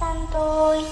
sang tôi.